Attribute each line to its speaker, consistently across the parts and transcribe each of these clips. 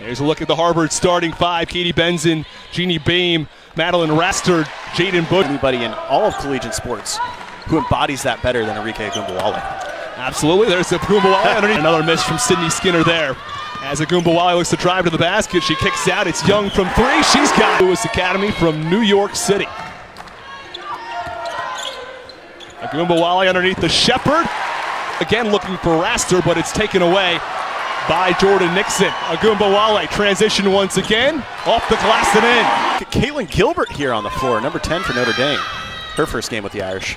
Speaker 1: Here's a look at the Harvard starting five. Katie Benson, Jeannie Boehm, Madeline Raster, Jaden Bush.
Speaker 2: Anybody in all of collegiate sports who embodies that better than Arike Ogunbowale.
Speaker 1: Absolutely. There's Ogunbowale underneath. Another miss from Sydney Skinner there. As Ogunbowale looks to drive to the basket, she kicks out. It's Young from three. She's got Lewis Academy from New York City. Ogunbowale underneath the Shepard. Again looking for Raster, but it's taken away by Jordan Nixon. Ogunbowale transition once again, off the glass and in.
Speaker 2: Katlyn Gilbert here on the floor, number 10 for Notre Dame. Her first game with the Irish.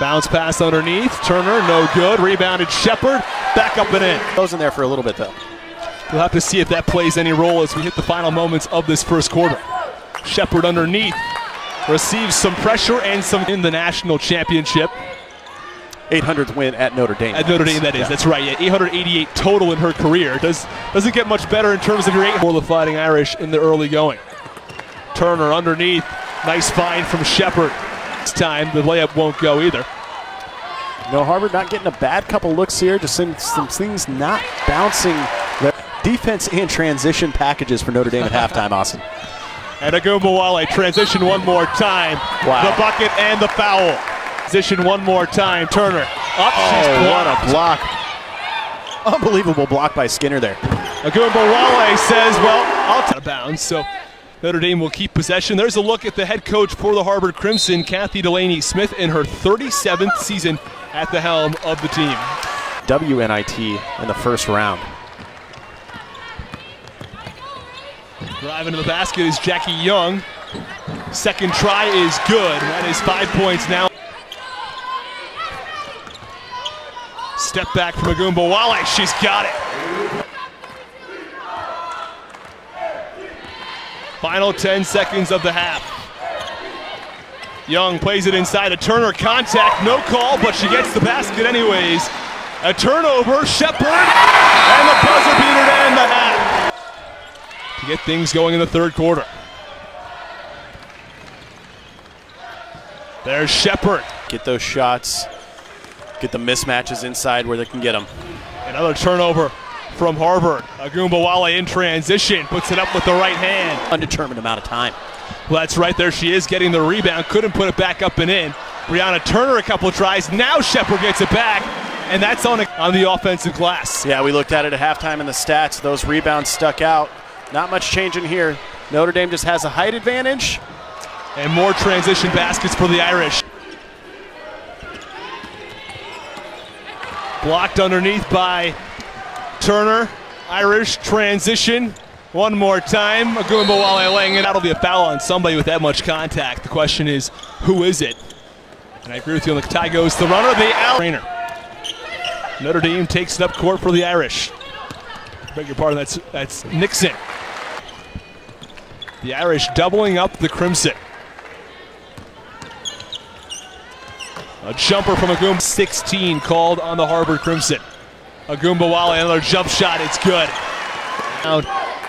Speaker 1: Bounce pass underneath, Turner, no good. Rebounded Shepard, back up and in.
Speaker 2: Goes in there for a little bit though.
Speaker 1: We'll have to see if that plays any role as we hit the final moments of this first quarter. Shepard underneath receives some pressure and some in the national championship.
Speaker 2: 800th win at Notre Dame.
Speaker 1: At Notre Dame, that is. Yeah. That's right. Yeah, 888 total in her career. Does doesn't get much better in terms of your eight for the Fighting Irish in the early going. Turner underneath, nice find from Shepard. This time the layup won't go either.
Speaker 2: no, Harvard not getting a bad couple looks here. Just some, some things not bouncing. Defense and transition packages for Notre Dame at halftime, Austin.
Speaker 1: And Ogunbowale transition one more time.
Speaker 2: Wow.
Speaker 1: The bucket and the foul. Position one more time. Turner up.
Speaker 2: Oh, what a block. Unbelievable block by Skinner there.
Speaker 1: Ogunbowale says, well, I'll out of bounds. So Notre Dame will keep possession. There's a look at the head coach for the Harvard Crimson, Kathy Delaney Smith, in her 37th season at the helm of the team.
Speaker 2: WNIT in the first round.
Speaker 1: Driving to the basket is Jackie Young. Second try is good. That is five points now. Step back from Ogunbowale. She's got it. Final 10 seconds of the half. Young plays it inside a Turner contact. No call, but she gets the basket anyways. A turnover. Shepard, And the buzzer beater to end the half. To get things going in the third quarter. There's Shepard.
Speaker 2: Get those shots get the mismatches inside where they can get them.
Speaker 1: Another turnover from Harvard. Ogunbowale in transition, puts it up with the right hand.
Speaker 2: Undetermined amount of time.
Speaker 1: Well, that's right there. She is getting the rebound. Couldn't put it back up and in. Brianna Turner a couple tries. Now Shepard gets it back, and that's on, a, on the offensive glass.
Speaker 2: Yeah, we looked at it at halftime in the stats. Those rebounds stuck out. Not much changing here. Notre Dame just has a height advantage.
Speaker 1: And more transition baskets for the Irish. Blocked underneath by Turner. Irish transition. One more time. Ogunbowale laying it. That'll be a foul on somebody with that much contact. The question is, who is it? And I agree with you on the tie goes the runner, the out. Trainer. Notre Dame takes it up court for the Irish. I beg your pardon, that's, that's Nixon. The Irish doubling up the Crimson. A jumper from Agum, 16 called on the Harvard Crimson. Ogunbowale, another jump shot, it's good. Out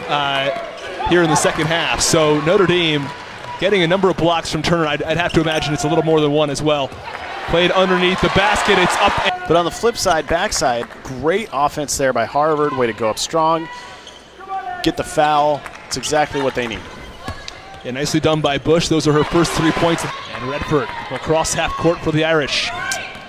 Speaker 1: uh, here in the second half. So Notre Dame getting a number of blocks from Turner. I'd, I'd, have to imagine it's a little more than one as well. Played underneath the basket, it's up.
Speaker 2: But on the flip side, backside, great offense there by Harvard. Way to go up strong. Get the foul. It's exactly what they need.
Speaker 1: Yeah, nicely done by Bush. Those are her first three points. And Redford across half court for the Irish. I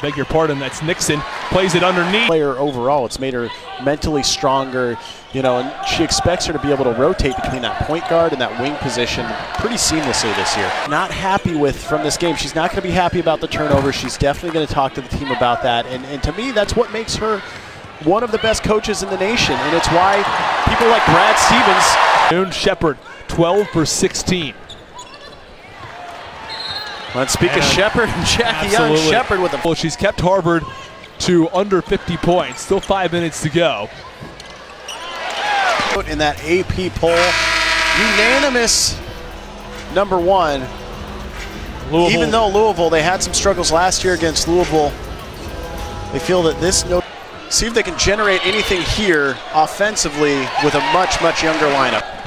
Speaker 1: beg your pardon, that's Nixon. Plays it underneath.
Speaker 2: Player overall, it's made her mentally stronger, you know, and she expects her to be able to rotate between that point guard and that wing position pretty seamlessly this year. Not happy with from this game. She's not going to be happy about the turnover. She's definitely going to talk to the team about that. And, and to me, that's what makes her one of the best coaches in the nation. And it's why people like Brad Stevens
Speaker 1: Noon Shepard, 12 for 16.
Speaker 2: Let's speak and of Shepard and Jackie Young. Shepard with a.
Speaker 1: Well, she's kept Harvard to under 50 points. Still five minutes to go.
Speaker 2: In that AP poll, unanimous number one. Louisville. Even though Louisville, they had some struggles last year against Louisville, they feel that this no see if they can generate anything here offensively with a much, much younger lineup.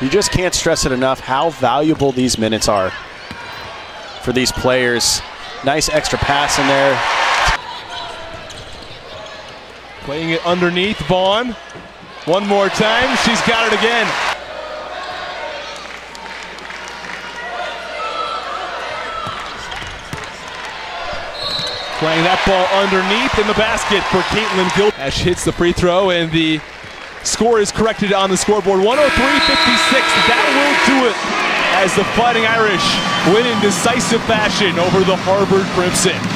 Speaker 2: You just can't stress it enough how valuable these minutes are for these players. Nice extra pass in there.
Speaker 1: Playing it underneath Vaughn. One more time. She's got it again. Playing that ball underneath in the basket for Caitlin Gill as she hits the free throw, and the score is corrected on the scoreboard 103 56. That will do it as the Fighting Irish win in decisive fashion over the Harvard Crimson.